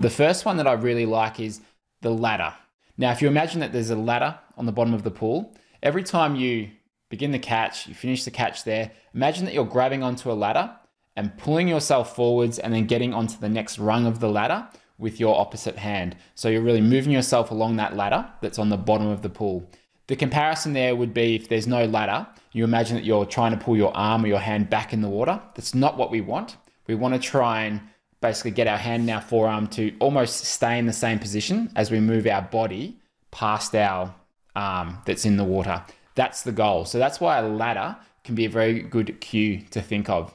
The first one that I really like is the ladder. Now, if you imagine that there's a ladder on the bottom of the pool, every time you begin the catch, you finish the catch there, imagine that you're grabbing onto a ladder and pulling yourself forwards and then getting onto the next rung of the ladder with your opposite hand. So you're really moving yourself along that ladder that's on the bottom of the pool. The comparison there would be if there's no ladder, you imagine that you're trying to pull your arm or your hand back in the water. That's not what we want. We want to try and basically get our hand and our forearm to almost stay in the same position as we move our body past our arm that's in the water. That's the goal. So that's why a ladder can be a very good cue to think of.